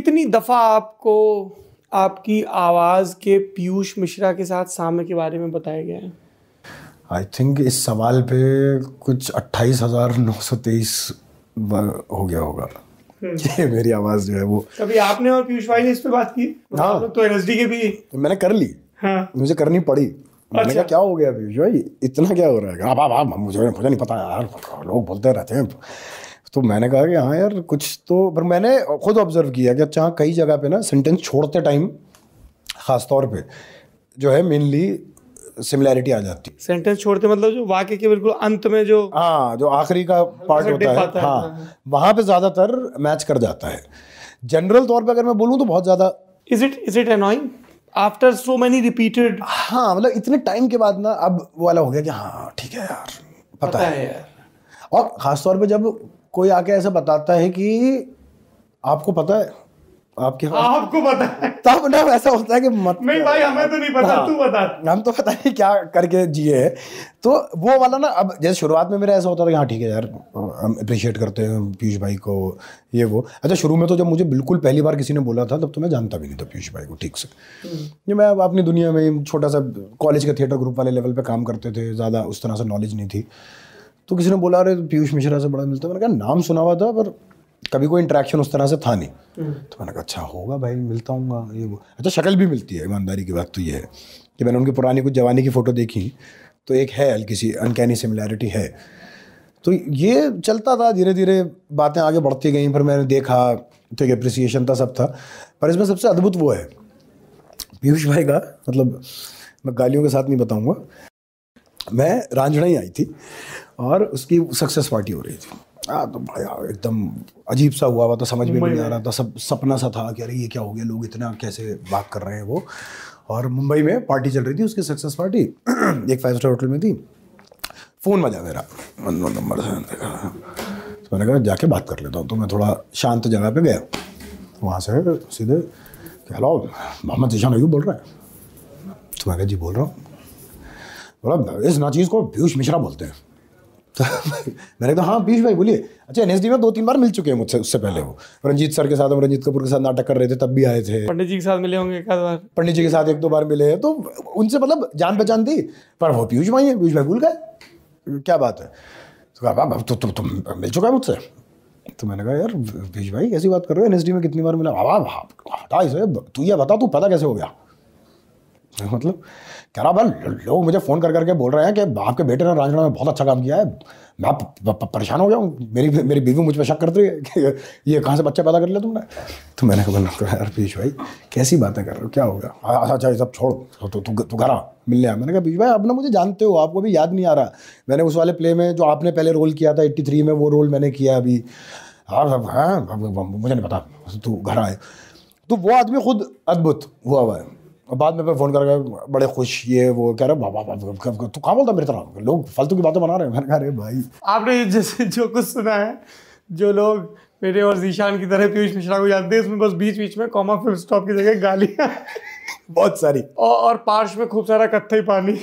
کتنی دفعہ آپ کو آپ کی آواز کے پیوش مشرا کے ساتھ سامنے کے بارے میں بتایا گیا ہے؟ آئی تھنک اس سوال پہ کچھ اٹھائیس ہزار نو سو تیئیس ہو گیا ہوگا۔ کہ میری آواز جو ہے وہ کبھی آپ نے اور پیوش بھائی نے اس پہ بات کی؟ ہاں۔ تو این ایس ڈی کے بھی میں نے کر لی۔ ہاں۔ مجھے کرنی پڑی۔ میں نے کہا کیا ہو گیا پیوش بھائی؟ اتنا کیا ہو رہا ہے؟ اب مجھے مجھے نہیں پتا یار۔ لوگ بولتے رہتے ہیں۔ تو میں نے کہا کہ ہاں یار کچھ تو پر میں نے خود آبزرو کیا کہ اچھا کئی جگہ پہ نا سینٹینس چھوڑتے ٹائم خاص طور پہ جو ہے مینلی سملیرٹی آ جاتی۔ سینٹینس چھوڑتے مطلب جو واقعے کے بالکل انت میں جو ہاں جو آخری کا پارٹ ہوتا ہے۔ ہاں وہاں پہ زیادہ تر میچ کر جاتا ہے۔ جنرل طور پہ اگر میں بولوں تو بہت زیادہ۔ Is it is it annoying after so many repeated ہاں مطلب اتنے ٹائم کے بعد نا اب وہ والا ہو گیا کہ ہاں ٹھیک ہے یار پتہ ہے۔ اور خاص طور پہ جب کوئی آ کے ایسا بتاتا ہے کہ آپ کو پتہ ہے؟ آپ کے آپ کو پتا ہے۔ تب نا ایسا ہوتا ہے کہ مت نہیں بھائی ہمیں تو نہیں پتا تو بتا۔ ہم تو پتہ نہیں کیا کر کے جیے ہیں۔ تو وہ والا نا اب جیسے شروعات میں میرا ایسا ہوتا تھا کہ ہاں ٹھیک ہے یار ہم اپریشیٹ کرتے ہیں پیوش بھائی کو یہ وہ۔ اچھا شروع میں تو جب مجھے بالکل پہلی بار کسی نے بولا تھا تب تو میں جانتا بھی نہیں تھا پیوش بھائی کو ٹھیک سے۔ یہ میں اپنی دنیا میں چھوٹا سا کالج کے تھیٹر گروپ والے لیول پہ کام کرتے تھے زیادہ اس طرح سے نالج نہیں تھی۔ تو کسی نے بولا ارے پیوش مشرا سے بڑا ملتا ہے۔ میں نے کہا نام سنا ہوا تھا پر کبھی کوئی انٹریکشن اس طرح سے تھا نہیں۔ تو میں نے کہا اچھا ہوگا بھائی ملتا ہوں گا۔ یہ وہ اچھا شکل بھی ملتی ہے ایمانداری کی بات تو یہ ہے کہ میں نے ان کی پرانی کچھ جوانی کی فوٹو دیکھی۔ تو ایک ہے ہلکی سی انکینی سملیرٹی ہے۔ تو یہ چلتا تھا دھیرے دھیرے باتیں آگے بڑھتی گئیں۔ پھر میں نے دیکھا ٹھیک ہے اپریسیشن تھا سب تھا۔ پر اس میں سب سے ادبھت وہ ہے۔ پیوش بھائی کا مطلب میں گالیوں کے ساتھ نہیں بتاؤں گا۔ میں رانجھڑا ہی آئی تھی۔ اور اس کی سکسیس پارٹی ہو رہی تھی۔ ہاں تو بھائی ایک دم عجیب سا ہوا ہوا تھا، سمجھ میں نہیں آ رہا تھا۔ سب سپنا سا تھا کہ ارے، یہ کیا ہو گیا؟ لوگ اتنا کیسے بات کر رہے ہیں وہ؟ اور ممبئی میں پارٹی چل رہی تھی، اس کی سکسیس پارٹی ایک فائیو اسٹار ہوٹل میں تھی۔ فون بجا میرا نمبر سے تو میں نے کہا، جا کے بات کر لیتا ہوں۔ تو میں تھوڑا شانت جگہ پہ گیا۔ وہاں سے سیدھے کہ، ہلو، محمد ذیشان ایوب بول رہے ہیں تو میں کہا جی بول رہا ہوں۔ بولا، اس ناچیز کو پیوش مشرا بولتے ہیں۔ تو میں نے کہا ہاں پیوش بھائی بولیے اچھا این ایس ڈی میں دو تین بار مل چکے ہیں مجھ سے اس سے پہلے وہ رنجیت سر کے ساتھ ہم رنجیت کپور کے ساتھ ناٹک کر رہے تھے تب بھی آئے تھے پنڈت جی کے ساتھ ملے ہوں گے بار پنڈت جی کے ساتھ ایک دو بار ملے ہیں تو ان سے مطلب جان پہچان تھی پر وہ پیوش بھائی ہیں پیوش بھائی بھول گئے کیا بات ہے تو کہا تو تم مل چکا ہے مجھ سے تو میں نے کہا یار پیوش بھائی کیسی بات کر رہے ہو این ایس ڈی میں کتنی بار ملا بابا ہٹا اسے تو یہ بتا تو پتا کیسے ہو گیا مطلب کہہ رہا بھائی، لوگ مجھے فون کر کر کے بول رہے ہیں کہ آپ کے بیٹے نے رانجھڑا میں بہت اچھا کام کیا ہے۔ میں پریشان ہو گیا ہوں۔ میری میری بیوی مجھ پہ شک کرتی ہے کہ یہ کہاں سے بچہ پیدا کر لیا تم نے؟ تو میں نے کہا یار پیش بھائی، کیسی باتیں کر رہے ہو؟ کیا ہو گیا؟ اچھا اچھا یہ سب چھوڑ، تو گھر آ مل لیا میں نے کہا، پیش بھائی اب نا مجھے جانتے ہو، آپ کو بھی یاد نہیں آ رہا۔ میں نے اس والے پلے میں جو آپ نے پہلے رول کیا تھا ایٹی تھری میں، وہ رول میں نے کیا ابھی۔ ہاں،, ہاں ہاں مجھے نہیں پتا۔ تو گھر آئے۔ تو وہ آدمی خود ادبھت ہوا ہوا ہے۔ بعد میں فون کر کے بڑے خوش یہ وہ کہہ رہے بابا تو کہاں بولتا میری طرح؟ لوگ فالتو کی باتیں بنا رہے ہیں۔ میں نے کہا ارے بھائی۔ آپ نے جیسے جو کچھ سنا ہے جو لوگ میرے اور ذیشان کی طرح پیوش مشرا کو جانتے ہیں اس میں بس بیچ بیچ میں کوما فل اسٹاپ کی جگہ گالیاں۔ بہت ساری۔ اور پارش میں خوب سارا کتھئی پانی۔